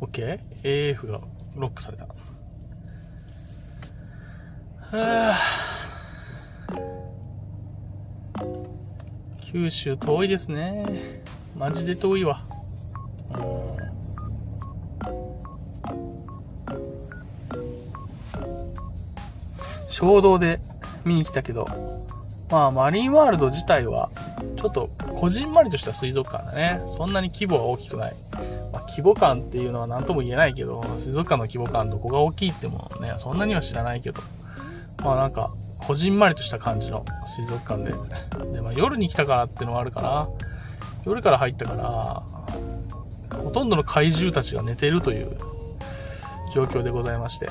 OK?AF がロックされた。は九州遠いですね。マジで遠いわ。衝動で見に来たけど、まあ、マリンワールド自体は、ちょっと、こじんまりとした水族館だね。そんなに規模は大きくない。まあ、規模感っていうのは何とも言えないけど、水族館の規模感どこが大きいってもね、そんなには知らないけど、まあなんか、こじんまりとした感じの水族館で。で、まあ夜に来たからっていうのはあるかな。夜から入ったから、ほとんどの怪獣たちが寝てるという状況でございまして。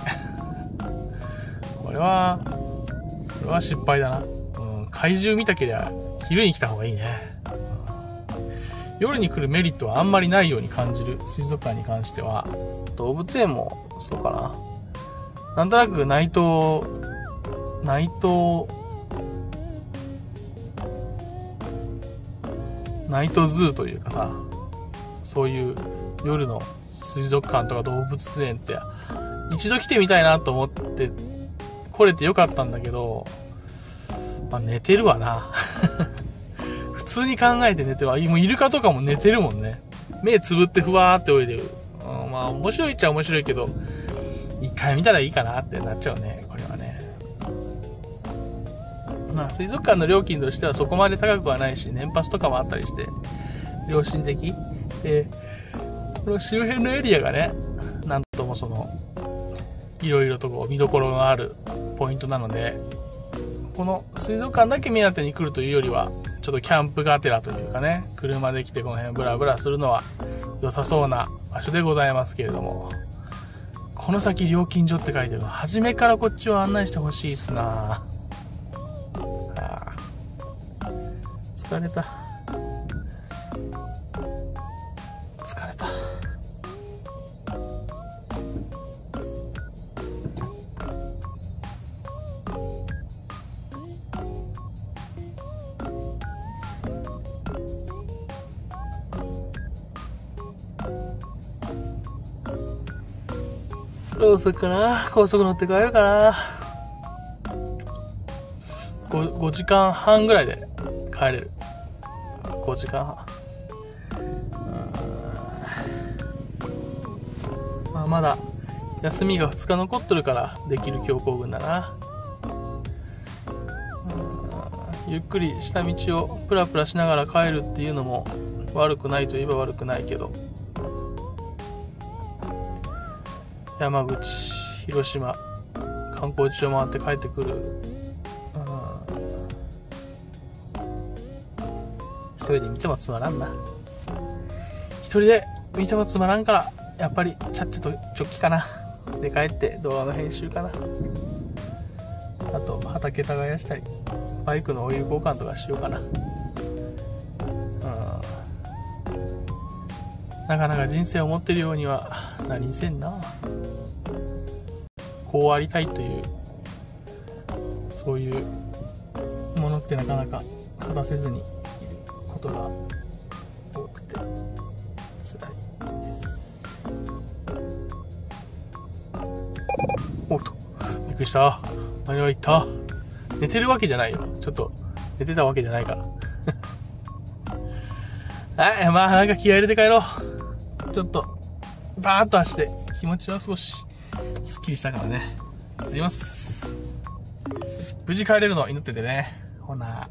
これは、これは失敗だな。うん、怪獣見たけりゃ昼に来た方がいいね。夜に来るメリットはあんまりないように感じる水族館に関しては、動物園もそうかな。なんとなく内藤、内藤、ナイトズーというかさ、そういう夜の水族館とか動物園って一度来てみたいなと思って来れてよかったんだけど、まあ、寝てるわな。普通に考えて寝てるわ。もうイルカとかも寝てるもんね。目つぶってふわーって泳いでる。うん、まあ面白いっちゃ面白いけど、一回見たらいいかなってなっちゃうね。これはね。まあ水族館の料金としてはそこまで高くはないし、年パスとかもあったりして、良心的。で、この周辺のエリアがね、なんともその、いろいろとこう見どころがあるポイントなので、この水族館だけ目当てに来るというよりは、ちょっとキャンプがてらというかね、車で来てこの辺ブラブラするのは良さそうな場所でございますけれども、この先料金所って書いてる、初めからこっちを案内してほしいっすな。あ、疲れた。どうするかな？高速乗って帰るかな？5, 5時間半ぐらいで帰れる。5時間半まあまだ休みが2日残っとるからできる強行軍だな。ゆっくり下道をプラプラしながら帰るっていうのも悪くないといえば悪くないけど。山口広島観光地を回って帰ってくる。一人で見てもつまらんな。一人で見てもつまらんからやっぱりチャッチとチョッキかな。で帰って動画の編集かな。あと畑耕したりバイクのオイル交換とかしようかな。なかなか人生を持ってるようには何せんな。こうありたいというそういうものってなかなか果たせずにいることが多くて辛い。ですおっとびっくりした。何が言った。寝てるわけじゃないよ。ちょっと寝てたわけじゃないから。はいまあなんか気合入れて帰ろう。ちょっとバーッと走って気持ちは少しすっきりしたからね。やります。無事帰れるの祈っててね。ほな。